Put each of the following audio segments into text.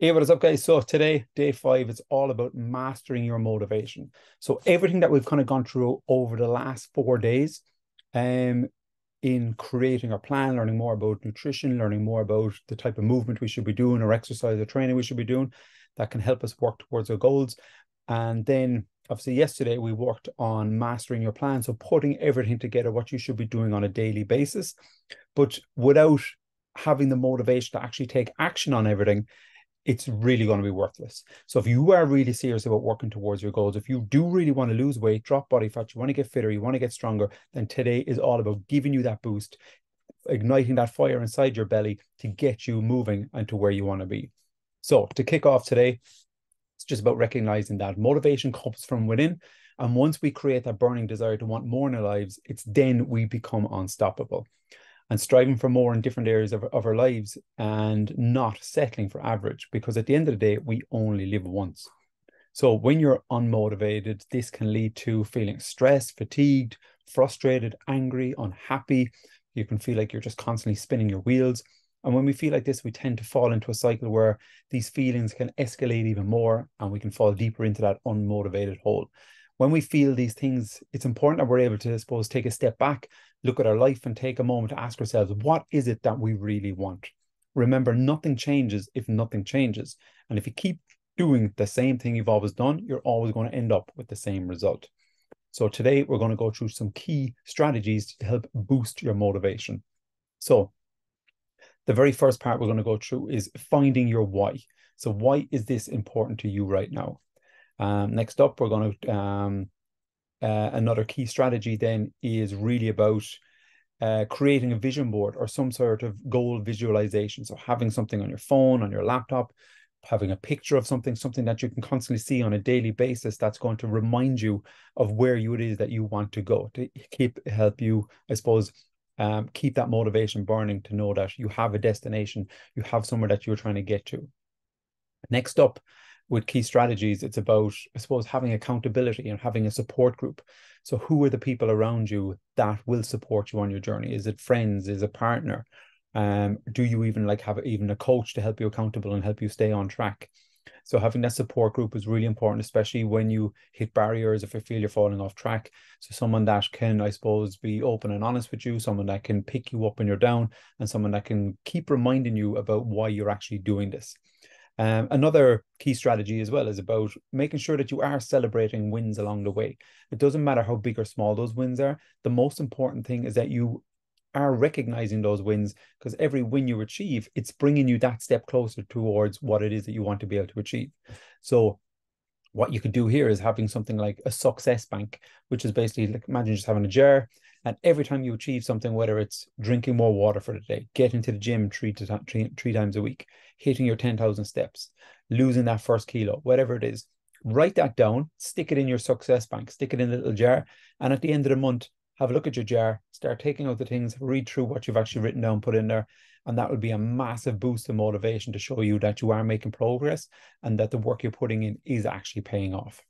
Hey, what is up, guys? So today, day five, it's all about mastering your motivation. So everything that we've kind of gone through over the last four days, um, in creating our plan, learning more about nutrition, learning more about the type of movement we should be doing or exercise or training we should be doing, that can help us work towards our goals. And then obviously yesterday we worked on mastering your plan. So putting everything together, what you should be doing on a daily basis, but without having the motivation to actually take action on everything, it's really going to be worthless. So if you are really serious about working towards your goals, if you do really want to lose weight, drop body fat, you want to get fitter, you want to get stronger, then today is all about giving you that boost, igniting that fire inside your belly to get you moving and to where you want to be. So to kick off today, it's just about recognizing that motivation comes from within. And once we create that burning desire to want more in our lives, it's then we become unstoppable and striving for more in different areas of, of our lives and not settling for average because at the end of the day we only live once. So when you're unmotivated this can lead to feeling stressed fatigued frustrated angry unhappy. You can feel like you're just constantly spinning your wheels. And when we feel like this we tend to fall into a cycle where these feelings can escalate even more and we can fall deeper into that unmotivated hole. When we feel these things, it's important that we're able to, I suppose, take a step back, look at our life, and take a moment to ask ourselves, what is it that we really want? Remember, nothing changes if nothing changes. And if you keep doing the same thing you've always done, you're always going to end up with the same result. So today we're going to go through some key strategies to help boost your motivation. So the very first part we're going to go through is finding your why. So why is this important to you right now? Um, next up, we're going to um, uh, another key strategy then is really about uh, creating a vision board or some sort of goal visualization. So having something on your phone, on your laptop, having a picture of something, something that you can constantly see on a daily basis that's going to remind you of where you it is that you want to go to keep help you, I suppose, um, keep that motivation burning to know that you have a destination, you have somewhere that you're trying to get to. Next up, with key strategies, it's about, I suppose, having accountability and having a support group. So, who are the people around you that will support you on your journey? Is it friends? Is it partner? Um, do you even like have even a coach to help you accountable and help you stay on track? So having that support group is really important, especially when you hit barriers, if you feel you're falling off track. So someone that can, I suppose, be open and honest with you, someone that can pick you up when you're down, and someone that can keep reminding you about why you're actually doing this. Um, another key strategy as well is about making sure that you are celebrating wins along the way. It doesn't matter how big or small those wins are. The most important thing is that you are recognizing those wins because every win you achieve, it's bringing you that step closer towards what it is that you want to be able to achieve. So, what you could do here is having something like a success bank, which is basically like imagine just having a jar and every time you achieve something, whether it's drinking more water for the day, getting to the gym three, to three, three times a week, hitting your 10,000 steps, losing that first kilo, whatever it is, write that down, stick it in your success bank, stick it in a little jar. And at the end of the month, have a look at your jar, start taking out the things, read through what you've actually written down, put in there. And that will be a massive boost of motivation to show you that you are making progress and that the work you're putting in is actually paying off.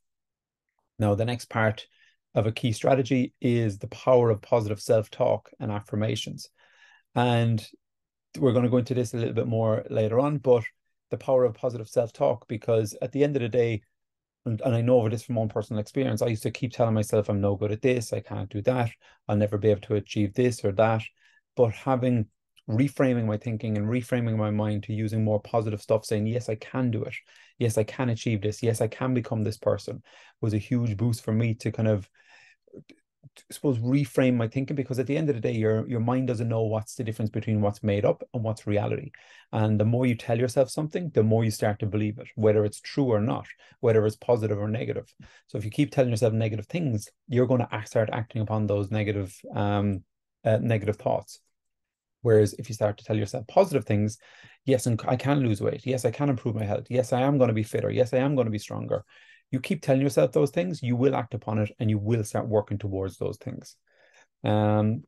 Now, the next part of a key strategy is the power of positive self-talk and affirmations. And we're going to go into this a little bit more later on, but the power of positive self-talk, because at the end of the day, and, and I know over this from own personal experience, I used to keep telling myself I'm no good at this, I can't do that, I'll never be able to achieve this or that. But having reframing my thinking and reframing my mind to using more positive stuff, saying, Yes, I can do it. Yes, I can achieve this. Yes, I can become this person was a huge boost for me to kind of I suppose reframe my thinking because at the end of the day your your mind doesn't know what's the difference between what's made up and what's reality and the more you tell yourself something the more you start to believe it whether it's true or not whether it's positive or negative so if you keep telling yourself negative things you're going to start acting upon those negative um uh, negative thoughts whereas if you start to tell yourself positive things yes and i can lose weight yes i can improve my health yes i am going to be fitter yes i am going to be stronger you keep telling yourself those things, you will act upon it and you will start working towards those things. Um,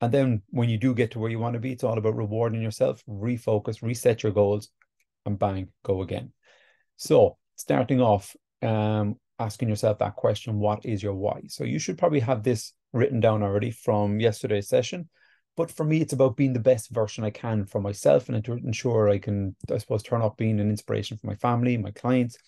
and then when you do get to where you want to be, it's all about rewarding yourself, refocus, reset your goals, and bang, go again. So starting off, um, asking yourself that question, what is your why? So you should probably have this written down already from yesterday's session, But for me, it's about being the best version I can for myself and to ensure I can, I suppose, turn up being an inspiration for my family, my clients.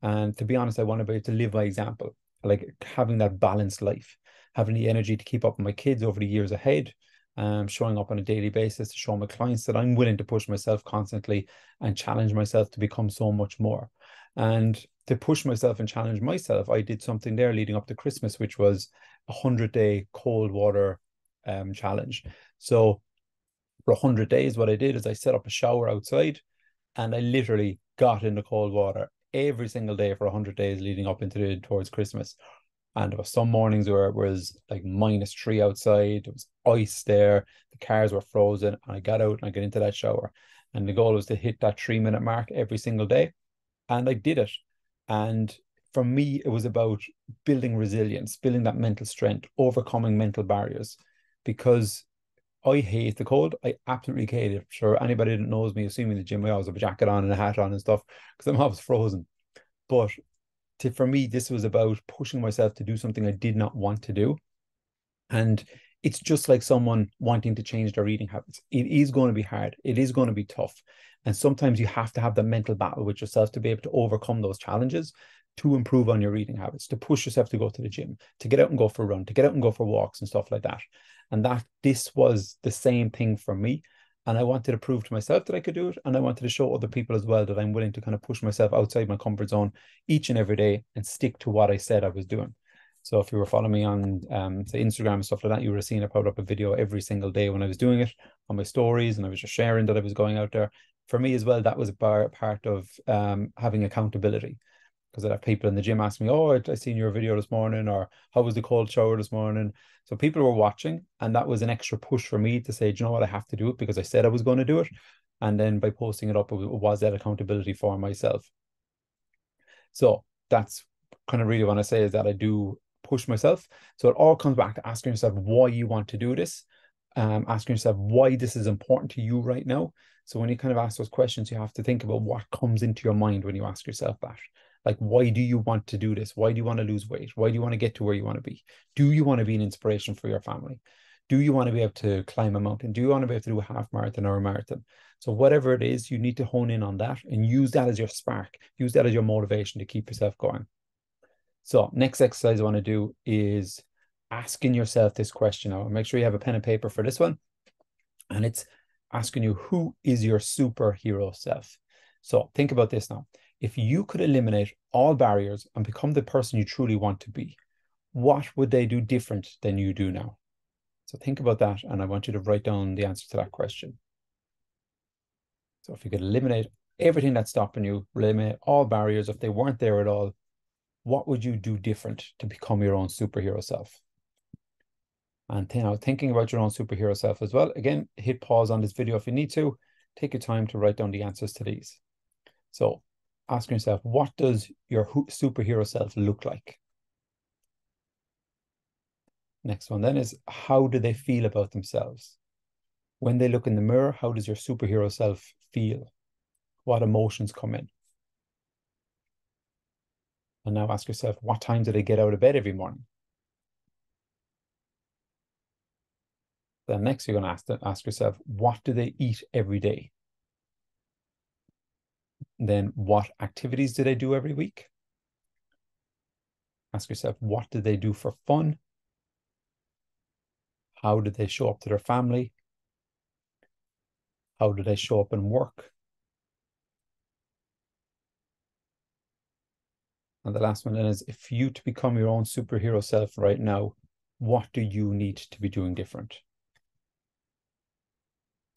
And to be honest, I want to be able to live by example, like having that balanced life, having the energy to keep up with my kids over the years ahead, um, showing up on a daily basis to show my clients that I'm willing to push myself constantly and challenge myself to become so much more. And to push myself and challenge myself, I did something there leading up to Christmas, which was a hundred day cold water um, challenge. So for a hundred days, what I did is I set up a shower outside, and I literally got in the cold water every single day for a hundred days leading up into the, towards Christmas. And there was some mornings where it was like minus three outside, it was ice there, the cars were frozen, and I got out and I got into that shower. And the goal was to hit that three minute mark every single day. And I did it. And for me, it was about building resilience, building that mental strength, overcoming mental barriers. Because I hate the cold. I absolutely hate it. Sure, anybody that knows me, assuming the gym, I always have a jacket on and a hat on and stuff because I'm always frozen. But to, for me, this was about pushing myself to do something I did not want to do. And it's just like someone wanting to change their eating habits. It is going to be hard. It is going to be tough. And sometimes you have to have the mental battle with yourself to be able to overcome those challenges to improve on your eating habits, to push yourself to go to the gym, to get out and go for a run, to get out and go for walks and stuff like that. And that this was the same thing for me. And I wanted to prove to myself that I could do it. And I wanted to show other people as well that I'm willing to kind of push myself outside my comfort zone each and every day and stick to what I said I was doing. So if you were following me on um, Instagram and stuff like that, you have seen I put up a video every single day when I was doing it on my stories and I was just sharing that I was going out there. For me as well, that was a part, part of um, having accountability because I have people in the gym ask me, "Oh, I, I seen your video this morning," or "How was the cold shower this morning?" So people were watching, and that was an extra push for me to say, "Do you know what? I have to do it because I said I was going to do it." And then by posting it up, it was that accountability for myself. So that's kind of really what I say is that I do push myself. So it all comes back to asking yourself why you want to do this, um, asking yourself why this is important to you right now. So when you kind of ask those questions, you have to think about what comes into your mind when you ask yourself that. Like, why do you want to do this? Why do you want to lose weight? Why do you want to get to where you want to be? Do you want to be an inspiration for your family? Do you want to be able to climb a mountain? Do you want to be able to do a half marathon or a marathon? So, whatever it is, you need to hone in on that and use that as your spark, use that as your motivation to keep yourself going. So, next exercise I want to do is asking yourself this question. I'll make sure you have a pen and paper for this one. And it's asking you, who is your superhero self? So, think about this now if you could eliminate all barriers and become the person you truly want to be, what would they do different than you do now? So think about that, and I want you to write down the answer to that question. So if you could eliminate everything that's stopping you, eliminate all barriers, if they weren't there at all, what would you do different to become your own superhero self? And you know, thinking about your own superhero self as well. Again, hit pause on this video if you need to. Take your time to write down the answers to these. So asking yourself, what does your superhero self look like? Next one then is how do they feel about themselves? When they look in the mirror, how does your superhero self feel? What emotions come in? And now ask yourself, what time do they get out of bed every morning? Then next, you're going to ask, ask yourself, what do they eat every day? Then what activities do they do every week? Ask yourself, what do they do for fun? How do they show up to their family? How do they show up in work? And the last one then is if you to become your own superhero self right now, what do you need to be doing different?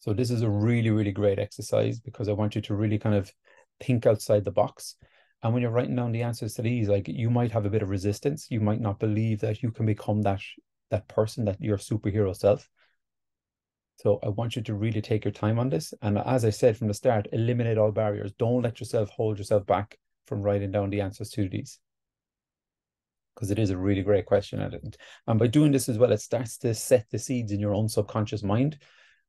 So this is a really, really great exercise because I want you to really kind of think outside the box. And when you're writing down the answers to these, like you might have a bit of resistance. You might not believe that you can become that that person, that your superhero self. So I want you to really take your time on this. And as I said from the start, eliminate all barriers. Don't let yourself hold yourself back from writing down the answers to these. Because it is a really great question. And by doing this as well, it starts to set the seeds in your own subconscious mind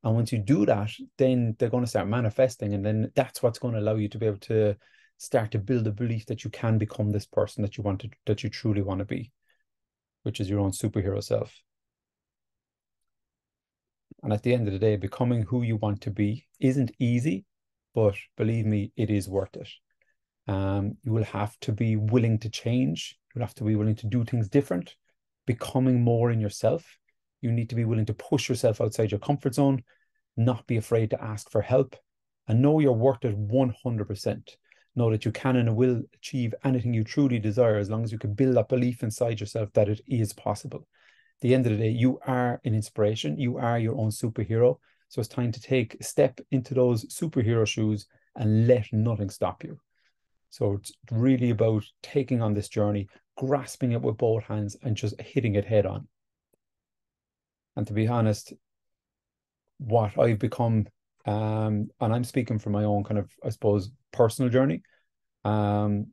and once you do that, then they're going to start manifesting. And then that's what's going to allow you to be able to start to build a belief that you can become this person that you want to, that you truly want to be, which is your own superhero self. And at the end of the day, becoming who you want to be isn't easy, but believe me, it is worth it. Um, you will have to be willing to change. You'll have to be willing to do things different, becoming more in yourself. You need to be willing to push yourself outside your comfort zone, not be afraid to ask for help, and know you're worth it 100%. Know that you can and will achieve anything you truly desire as long as you can build that belief inside yourself that it is possible. At the end of the day, you are an inspiration, you are your own superhero. So it's time to take a step into those superhero shoes and let nothing stop you. So it's really about taking on this journey, grasping it with both hands, and just hitting it head on. And to be honest, what I've become, um, and I'm speaking from my own kind of, I suppose, personal journey, um,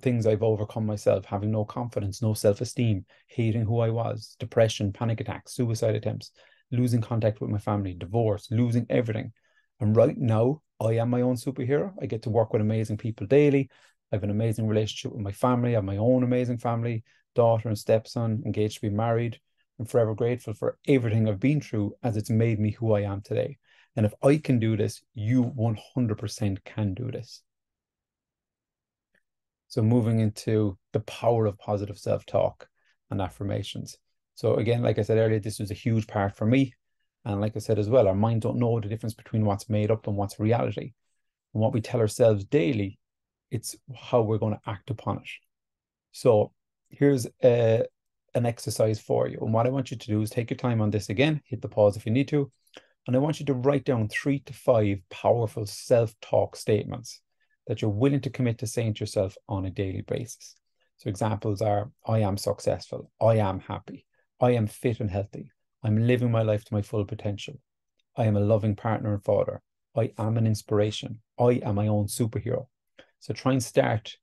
things I've overcome myself, having no confidence, no self esteem, hating who I was, depression, panic attacks, suicide attempts, losing contact with my family, divorce, losing everything. And right now, I am my own superhero. I get to work with amazing people daily. I have an amazing relationship with my family. I have my own amazing family, daughter and stepson, engaged to be married. I'm forever grateful for everything I've been through as it's made me who I am today. And if I can do this, you 100% can do this. So, moving into the power of positive self talk and affirmations. So, again, like I said earlier, this was a huge part for me. And like I said as well, our mind don't know the difference between what's made up and what's reality. And what we tell ourselves daily, it's how we're going to act upon it. So here's a, an exercise for you. And what I want you to do is take your time on this again, hit the pause if you need to. And I want you to write down three to five powerful self-talk statements that you're willing to commit to saying to yourself on a daily basis. So examples are I am successful, I am happy, I am fit and healthy, I'm living my life to my full potential. I am a loving partner and father. I am an inspiration. I am my own superhero. So try and start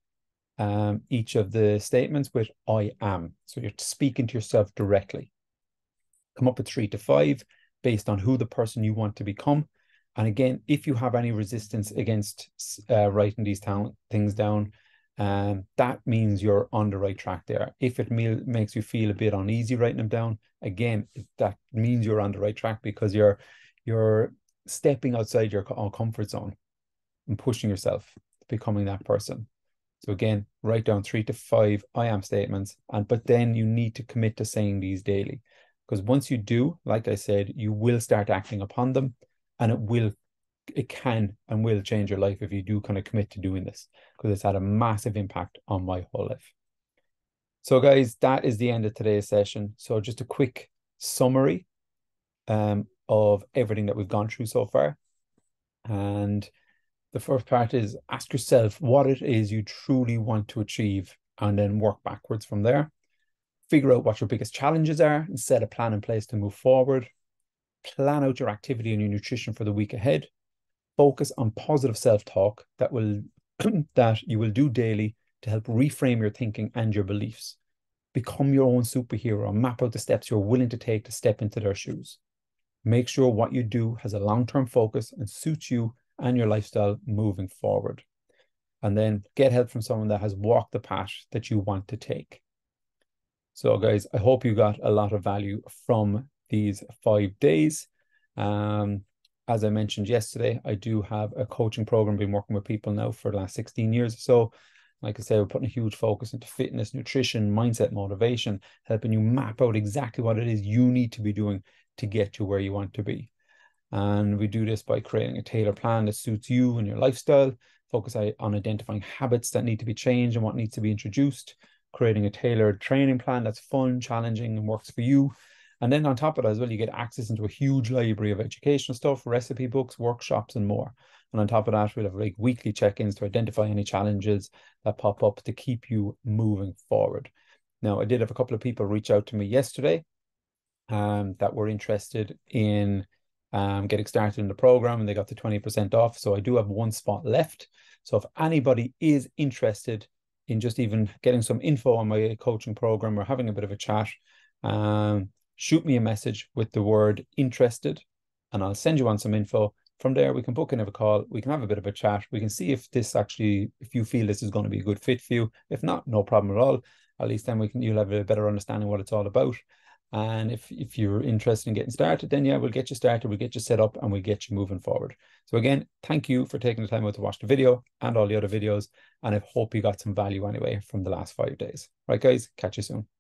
um, each of the statements with I am. So you're speaking to yourself directly. Come up with three to five based on who the person you want to become. And again, if you have any resistance against uh, writing these talent things down, um, that means you're on the right track there. If it me- makes you feel a bit uneasy writing them down, again, that means you're on the right track because you're you're stepping outside your comfort zone and pushing yourself, to becoming that person. So again, write down three to five I am statements, and but then you need to commit to saying these daily, because once you do, like I said, you will start acting upon them, and it will it can and will change your life if you do kind of commit to doing this because it's had a massive impact on my whole life. So, guys, that is the end of today's session. So, just a quick summary um, of everything that we've gone through so far. And the first part is ask yourself what it is you truly want to achieve and then work backwards from there. Figure out what your biggest challenges are and set a plan in place to move forward. Plan out your activity and your nutrition for the week ahead focus on positive self-talk that will that you will do daily to help reframe your thinking and your beliefs. Become your own superhero map out the steps you're willing to take to step into their shoes. Make sure what you do has a long-term focus and suits you and your lifestyle moving forward. And then get help from someone that has walked the path that you want to take. So, guys, I hope you got a lot of value from these five days. Um, as I mentioned yesterday, I do have a coaching program, been working with people now for the last 16 years or so. Like I say, we're putting a huge focus into fitness, nutrition, mindset, motivation, helping you map out exactly what it is you need to be doing to get to where you want to be. And we do this by creating a tailored plan that suits you and your lifestyle, focus on identifying habits that need to be changed and what needs to be introduced, creating a tailored training plan that's fun, challenging, and works for you, and then on top of that as well, you get access into a huge library of educational stuff, recipe books, workshops, and more. And on top of that, we'll have like weekly check-ins to identify any challenges that pop up to keep you moving forward. Now, I did have a couple of people reach out to me yesterday um, that were interested in um, getting started in the program and they got the 20% off. So I do have one spot left. So if anybody is interested in just even getting some info on my coaching program or having a bit of a chat, um, shoot me a message with the word interested and I'll send you on some info. From there, we can book in a call. We can have a bit of a chat. We can see if this actually, if you feel this is going to be a good fit for you. If not, no problem at all. At least then we can you'll have a better understanding what it's all about. And if, if you're interested in getting started, then yeah, we'll get you started, we'll get you set up, and we'll get you moving forward. So again, thank you for taking the time out to watch the video and all the other videos. And I hope you got some value anyway from the last five days. Right, guys, catch you soon.